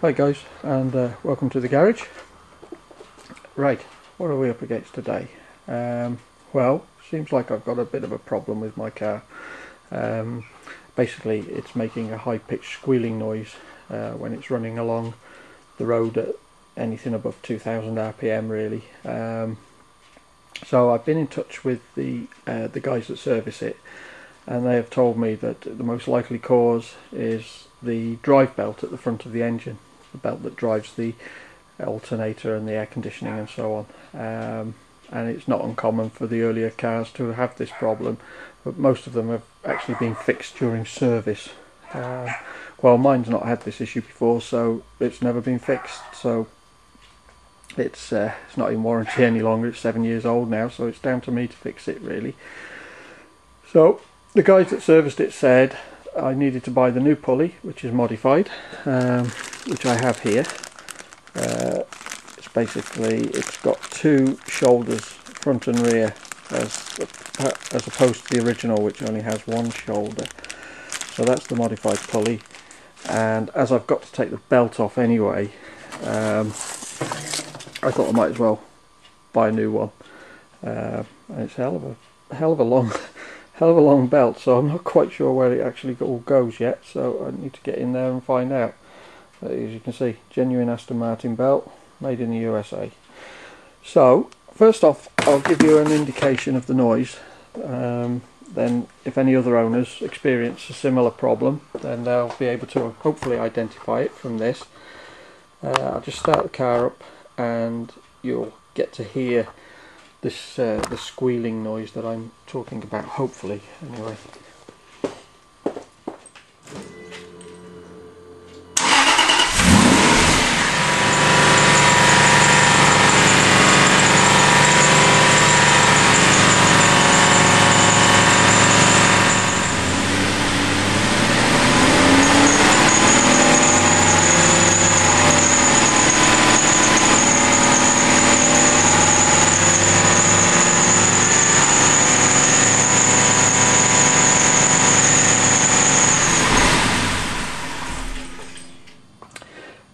Hi guys and uh, welcome to the garage. Right, what are we up against today? Um, well, seems like I've got a bit of a problem with my car. Um, basically it's making a high-pitched squealing noise uh, when it's running along the road at anything above 2000 rpm really. Um, so I've been in touch with the uh, the guys that service it and they have told me that the most likely cause is the drive belt at the front of the engine, the belt that drives the alternator and the air conditioning and so on. Um, and it's not uncommon for the earlier cars to have this problem, but most of them have actually been fixed during service. Uh, well, mine's not had this issue before, so it's never been fixed. So it's uh, it's not in warranty any longer. It's seven years old now, so it's down to me to fix it really. So the guys that serviced it said I needed to buy the new pulley which is modified um, which I have here. Uh, it's basically it's got two shoulders front and rear as as opposed to the original which only has one shoulder. So that's the modified pulley. And as I've got to take the belt off anyway um, I thought I might as well buy a new one. Uh, and it's a hell of a hell of a long hell of a long belt so I'm not quite sure where it actually all goes yet so I need to get in there and find out. But as you can see genuine Aston Martin belt made in the USA so first off I'll give you an indication of the noise. Um, then if any other owners experience a similar problem then they'll be able to hopefully identify it from this. Uh, I'll just start the car up and you'll get to hear this uh, the squealing noise that I'm talking about hopefully anyway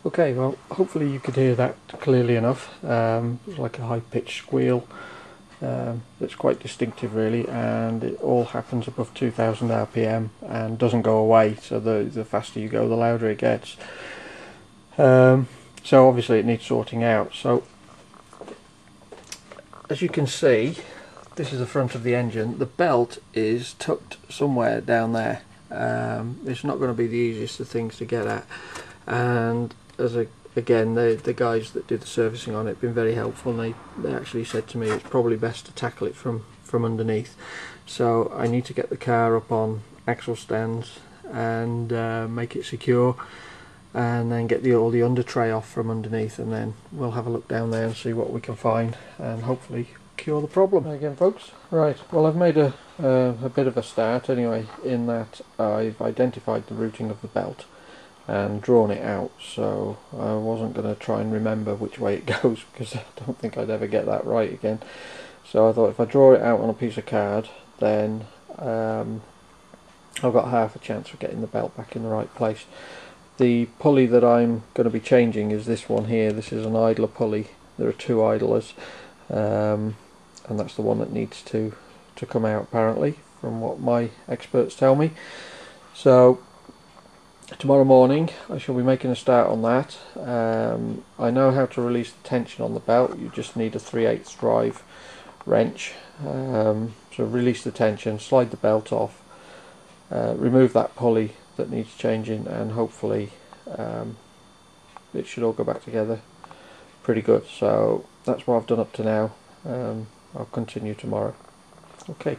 Okay, well, hopefully you could hear that clearly enough. Um, it's like a high-pitched squeal. Um, that's quite distinctive, really, and it all happens above 2,000 RPM and doesn't go away. So the the faster you go, the louder it gets. Um, so obviously, it needs sorting out. So as you can see, this is the front of the engine. The belt is tucked somewhere down there. Um, it's not going to be the easiest of things to get at, and as a again the the guys that did the servicing on it been very helpful and they, they actually said to me it's probably best to tackle it from from underneath. So I need to get the car up on axle stands and uh, make it secure and then get the all the under tray off from underneath and then we'll have a look down there and see what we can find and hopefully cure the problem. Again folks. Right. Well I've made a, uh, a bit of a start anyway in that I've identified the routing of the belt and drawn it out so I wasn't going to try and remember which way it goes because I don't think I'd ever get that right again. So I thought if I draw it out on a piece of card then um, I've got half a chance of getting the belt back in the right place. The pulley that I'm going to be changing is this one here. This is an idler pulley. There are two idlers um, and that's the one that needs to to come out apparently from what my experts tell me. So tomorrow morning I shall be making a start on that. Um, I know how to release the tension on the belt. You just need a 3 8 drive wrench um, so release the tension slide the belt off uh, remove that pulley that needs changing and hopefully um, it should all go back together pretty good. So that's what I've done up to now. Um, I'll continue tomorrow. Okay